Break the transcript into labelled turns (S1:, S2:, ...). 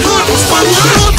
S1: Hot, hot, hot.